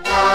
Bye.